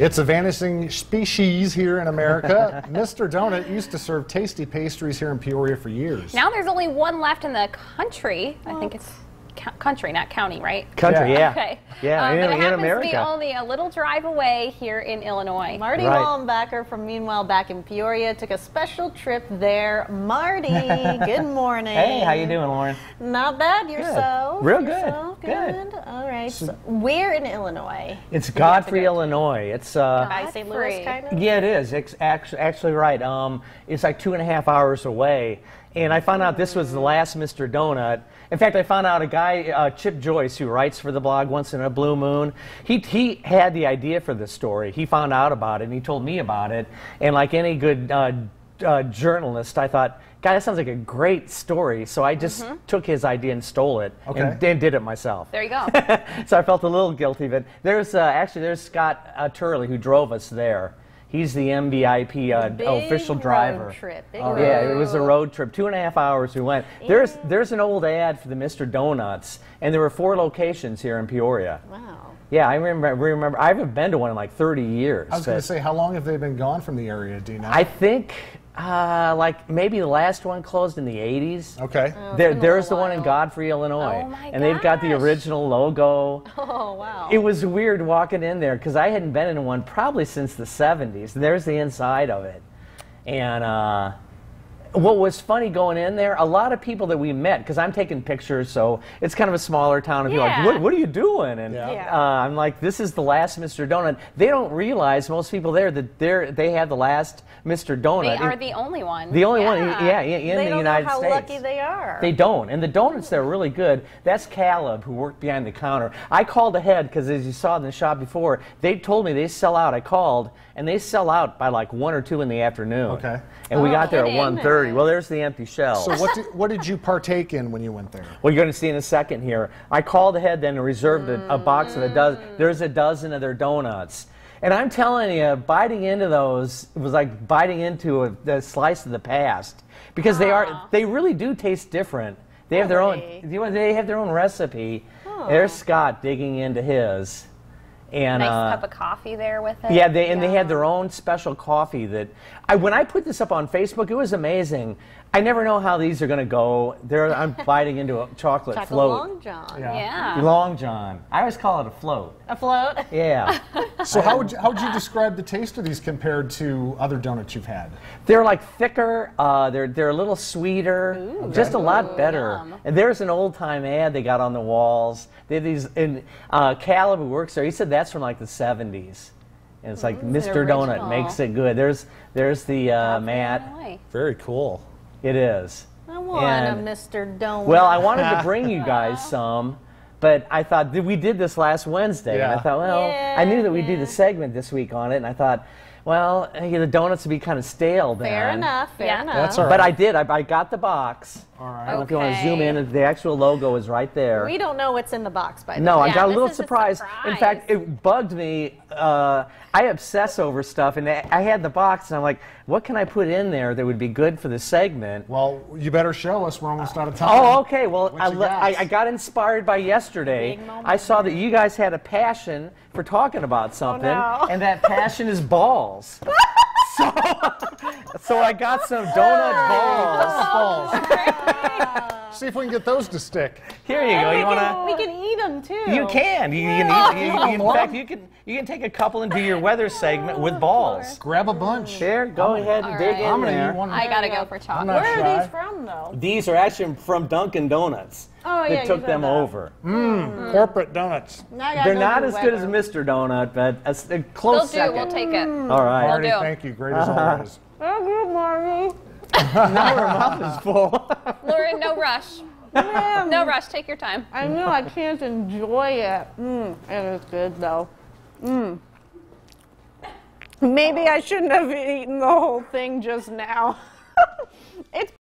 It's a vanishing species here in America. Mr. Donut used to serve tasty pastries here in Peoria for years. Now there's only one left in the country. I think it's country, not county, right? Country, Yeah. yeah. Okay. Yeah, Um, in, but it in happens to be America. only a little drive away here in Illinois. Marty Right. Wallenbacher from Meanwhile back in Peoria took a special trip there. Marty, good morning. Hey, how you doing, Lauren? Not bad yourself. Real good. Yourself? Good. All right. So where in Illinois? It's Godfrey, Illinois. It's uh, By St. Louis, kind of. yeah, it is. It's actually, actually right. Um, it's like two and a half hours away. And I found out this was the last Mr. Donut. In fact, I found out a guy, uh, Chip Joyce, who writes for the blog Once in a Blue Moon, he, he had the idea for this story. He found out about it and he told me about it. And like any good uh, uh, journalist, I thought, God, that sounds like a great story. So I just took his idea and stole it Okay. and, and did it myself. There you go. so I felt a little guilty, but there's uh, actually there's Scott uh, Turley who drove us there. He's the MBIP uh, Big official road driver. trip, big Oh, road yeah, it was a road trip. Two and a half hours we went. There's there's an old ad for the Mr. Donuts, and there were four locations here in Peoria. Wow. Yeah, I remember. remember I haven't been to one in like 30 years. I was going to say, how long have they been gone from the area? Do you know? I think uh, like maybe the last one closed in the 80s. okay. There, there's the one in. Godfrey, Illinois, Oh my and they've got the original logo. Oh, wow. It was weird walking in there because I hadn't been in one probably since the 70s. There's the inside of it. And uh, what was funny going in there, a lot of people that we met, because I'm taking pictures, so it's kind of a smaller town, and people yeah. are like, what, what, are you doing? And yeah. Uh, I'm like, this is the last Mr. Donut. They don't realize, most people there, that they're, they have the last Mr. Donut. They are the only one. The only one, yeah, in, the United States. They don't know how lucky they are. They don't, and the donuts they're really good. That's Caleb, who worked behind the counter. I called ahead, because as you saw in the shop before, they told me they sell out. I called, and they sell out by like 1 or 2 in the afternoon. Okay. And oh, we got there at 1.30 dirty. Well, there's the empty shell. So what did, what did you partake in when you went there? Well, you're going to see in a second here. I called ahead then and reserved a, a box of a mm. dozen. There's a dozen of their donuts. And I'm telling you, biting into those was like biting into a, a slice of the past because wow. they are they really do taste different. They have their own they have their own recipe. Oh. There's Scott digging into his. And Nice uh, cup of coffee there with it. yeah, they, and they had their own special coffee that I when I put this up on Facebook, it was amazing. I never know how these are going to go. There, I'm biting into a chocolate, Chocolate float. Long John. Yeah. Yeah. Long John. I always call it a float. A float? Yeah. So how would you, how would you describe the taste of these compared to other donuts you've had? they're like thicker. Uh, they're they're a little sweeter. Ooh, Just a lot better. yum. And there's an old time ad they got on the walls. They have these. And uh, Caleb, who works there, he said that's from like the 70s. And it's like Mr. Donut makes it good. There's there's the uh, mat. Very cool. It is. I want And- a Mr. Donut. Well, I wanted to bring you guys some, but I thought we did this last Wednesday, and I thought, well, Yeah, I knew that we'd do the segment this week on it, and I thought, well, the donuts would be kind of stale then. Fair enough. Fair Yeah. enough. That's all right. But I did. I, I got the box. All I right. don't know if you want to zoom in. The actual logo is right there. We don't know what's in the box by the No, way. I Yeah, got a little is a surprised. In fact, it bugged me. Uh, I obsess over stuff, and I I had the box, and I'm like, what can I put in there that would be good for the segment? Well, you better show us. We're almost out of time. Oh, okay. Well, What I, got? I, I got inspired by yesterday. I saw that you guys had a passion for talking about something, no. and that passion is balls. so, so I got some donut balls. Balls. See if we can get those to stick. Here you go. we, You wanna? can, we can eat them too. You can. You, you can eat, you, you- in fact, you can. You can take a couple and do your weather segment with balls. Grab a bunch. There, go ahead and dig right. in I'm gonna there. eat one. I gotta go go. for chocolate. Where shy. are these from though? These are actually from Dunkin' Donuts. Oh, They yeah, you took them that. over. Mmm, mm. Corporate donuts. Now I gotta They're go not do as good as. Mr. Donut, but a, s- a They'll close do. second. We'll take it. All right. Marty, do. thank you. Great as uh-huh. always. Oh, good morning. Now her mouth is full. Lauren, no rush. No rush. Take your time. I know I can't enjoy it. Mm, it is good though. Mm. Maybe I shouldn't have eaten the whole thing just now. it's